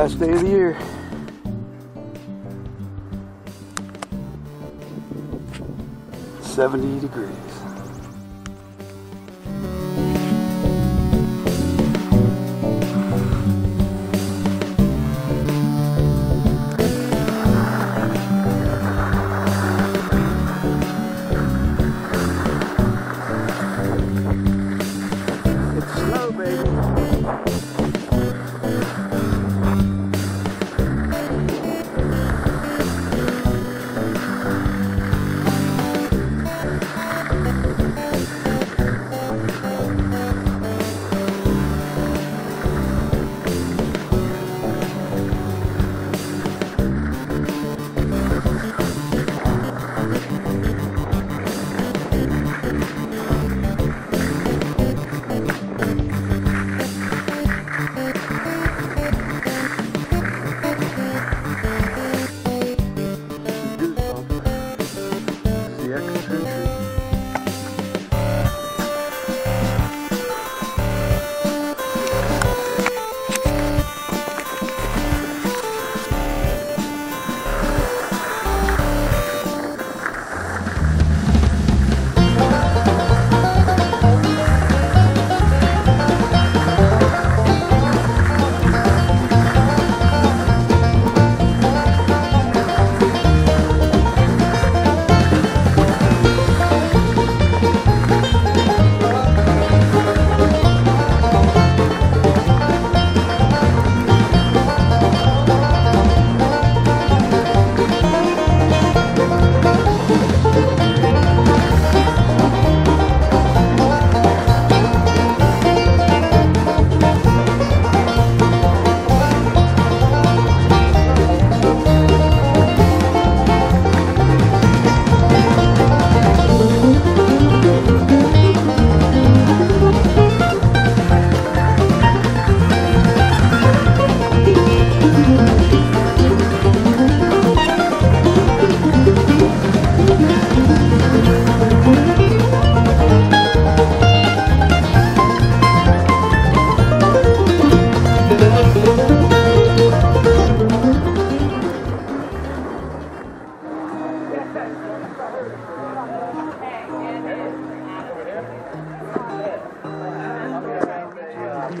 Last day of the year. Seventy degrees.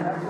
América.